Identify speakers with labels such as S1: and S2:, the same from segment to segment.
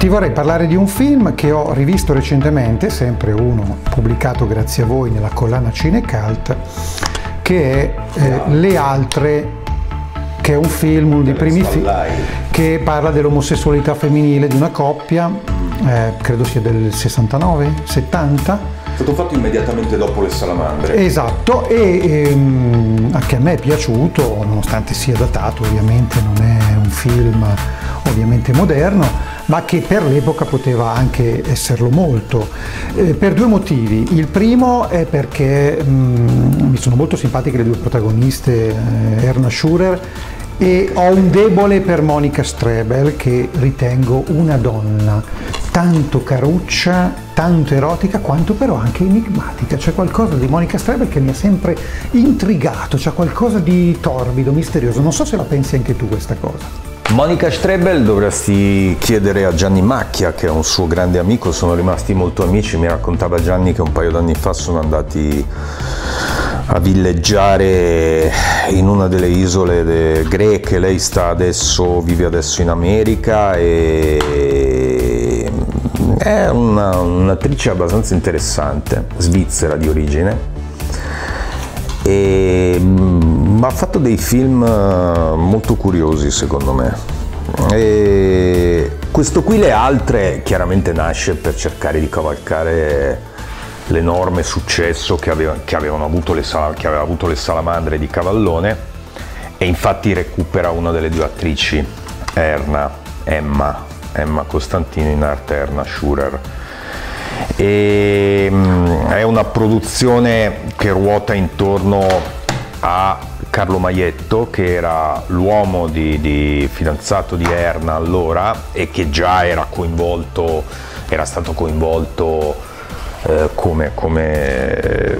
S1: Ti vorrei parlare di un film che ho rivisto recentemente, sempre uno pubblicato grazie a voi nella collana Cinecult, che è eh, Le altre che è un film, uno dei primi film che parla dell'omosessualità femminile di una coppia, eh, credo sia del 69, 70
S2: stato fatto immediatamente dopo le salamandre.
S1: Esatto, e ehm, anche a me è piaciuto, nonostante sia datato, ovviamente non è un film ovviamente moderno, ma che per l'epoca poteva anche esserlo molto, eh, per due motivi. Il primo è perché mh, mm, mi sono molto simpatiche le due protagoniste, eh, Erna Schurer e ho un debole per Monica Strebel che ritengo una donna tanto caruccia, tanto erotica quanto però anche enigmatica. C'è qualcosa di Monica Strebel che mi ha sempre intrigato, c'è qualcosa di torbido, misterioso. Non so se la pensi anche tu questa cosa.
S2: Monica Strebel dovresti chiedere a Gianni Macchia, che è un suo grande amico, sono rimasti molto amici, mi raccontava Gianni che un paio d'anni fa sono andati a villeggiare in una delle isole greche, lei sta adesso, vive adesso in America e è una, un'attrice abbastanza interessante, svizzera di origine, e, ma ha fatto dei film molto curiosi secondo me. E questo qui le altre chiaramente nasce per cercare di cavalcare l'enorme successo che, aveva, che, avuto le, che aveva avuto le salamandre di Cavallone. E infatti recupera una delle due attrici, Erna, Emma, Emma Costantini in arte Erna Schurer. E, mm, è una produzione che ruota intorno a Carlo Maietto, che era l'uomo di, di fidanzato di Erna allora e che già era coinvolto, era stato coinvolto eh, come, come,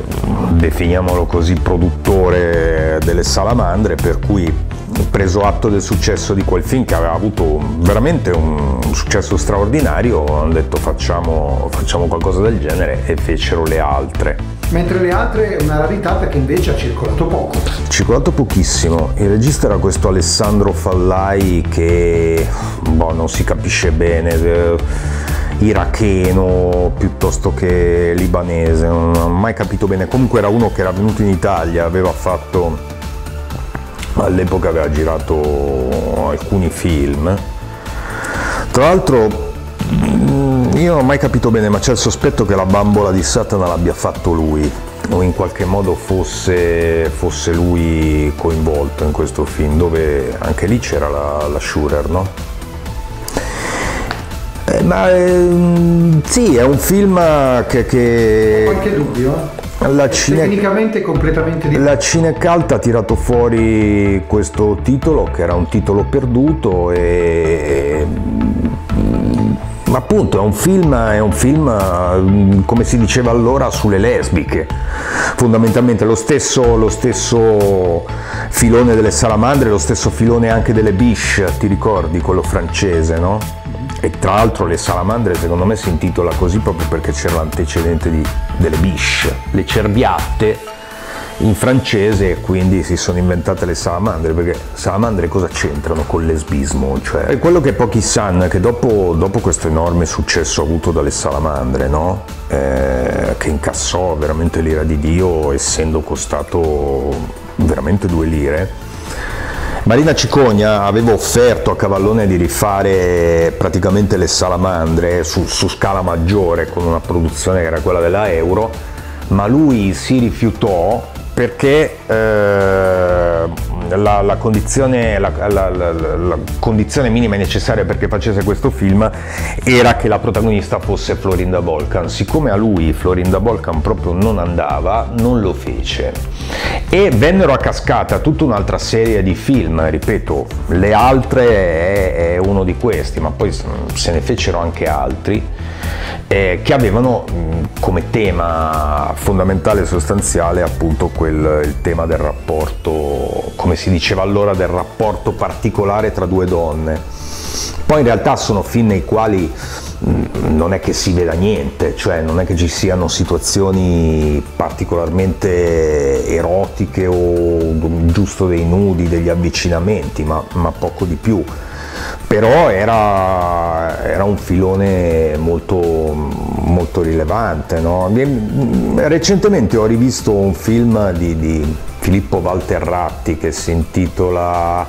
S2: definiamolo così, produttore delle salamandre, per cui preso atto del successo di quel film che aveva avuto veramente un successo straordinario, hanno detto facciamo, facciamo qualcosa del genere e fecero le altre.
S1: Mentre le altre è una rarità perché invece ha circolato poco.
S2: Ha circolato pochissimo. Il regista era questo Alessandro Fallai che boh, non si capisce bene iracheno piuttosto che libanese, non ho mai capito bene. Comunque era uno che era venuto in Italia, aveva fatto, all'epoca aveva girato alcuni film. Tra l'altro mm, io non ho mai capito bene, ma c'è il sospetto che la bambola di Satana l'abbia fatto lui o in qualche modo fosse, fosse lui coinvolto in questo film, dove anche lì c'era la, la Schurer, no? Eh, ma ehm, sì, è un film che... che...
S1: Qualche dubbio.
S2: La cine...
S1: Tecnicamente completamente
S2: diverso. La Cinecalt ha tirato fuori questo titolo, che era un titolo perduto e ma appunto è un film, è un film, come si diceva allora, sulle lesbiche. Fondamentalmente lo stesso, lo stesso filone delle salamandre, lo stesso filone anche delle biche, ti ricordi, quello francese, no? E tra l'altro le salamandre secondo me si intitola così proprio perché c'era l'antecedente di, delle biche, le cerbiatte in francese e quindi si sono inventate le salamandre perché salamandre cosa c'entrano con l'esbismo? Cioè, è quello che pochi sanno è che dopo, dopo questo enorme successo avuto dalle salamandre, no? eh, che incassò veramente l'ira di Dio essendo costato veramente due lire, Marina Cicogna aveva offerto a Cavallone di rifare praticamente le salamandre su, su scala maggiore con una produzione che era quella della Euro, ma lui si rifiutò perché eh, la, la, condizione, la, condizione, minima necessaria perché facesse questo film era che la protagonista fosse Florinda Volcan. Siccome a lui Florinda Volcan proprio non andava, non lo fece. E vennero a cascata tutta un'altra serie di film, ripeto, le altre è, è uno di questi, ma poi se ne fecero anche altri eh, che avevano mh, come tema fondamentale e sostanziale appunto quel, il tema del rapporto, come si diceva allora, del rapporto particolare tra due donne. Poi in realtà sono film nei quali non è che si veda niente, cioè non è che ci siano situazioni particolarmente erotiche o giusto dei nudi, degli avvicinamenti, ma, ma poco di più però era, era, un filone molto, molto rilevante. No? Recentemente ho rivisto un film di, di Filippo Valterratti che si intitola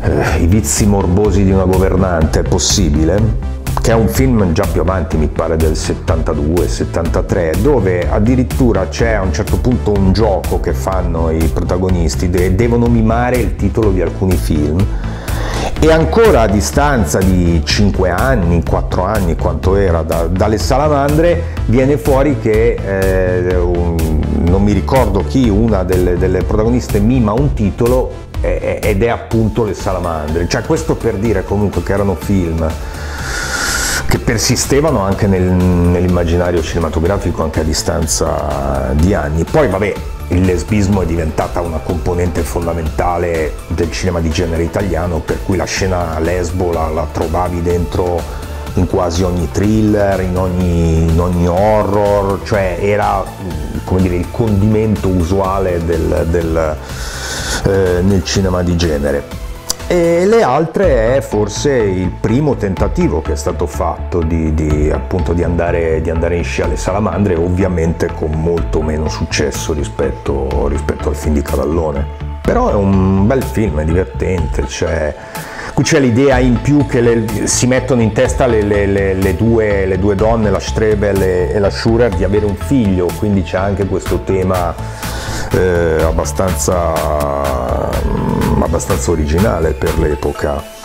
S2: eh, I vizi morbosi di una governante, è possibile? che è un film già più avanti, mi pare del 72-73, dove addirittura c'è a un certo punto un gioco che fanno i protagonisti, devono mimare il titolo di alcuni film e ancora a distanza di 5 anni, 4 anni, quanto era da, dalle salamandre, viene fuori che eh, un, non mi ricordo chi, una delle, delle protagoniste mima un titolo eh, ed è appunto le salamandre. Cioè questo per dire comunque che erano film che persistevano anche nel, nell'immaginario cinematografico anche a distanza di anni. Poi vabbè, il lesbismo è diventata una componente fondamentale del cinema di genere italiano, per cui la scena lesbo la, la trovavi dentro in quasi ogni thriller, in ogni, in ogni horror, cioè era dire, il condimento usuale del, del, eh, nel cinema di genere e le altre è forse il primo tentativo che è stato fatto di, di, appunto, di, andare, di andare, in scia alle salamandre, ovviamente con molto meno successo rispetto, rispetto al film di Cavallone. Però è un bel film, è divertente, cioè, qui c'è l'idea in più che le, si mettono in testa le, le, due, le due donne, la Strebel e, la Schurer, di avere un figlio, quindi c'è anche questo tema eh, abbastanza, abbastanza originale per l'epoca.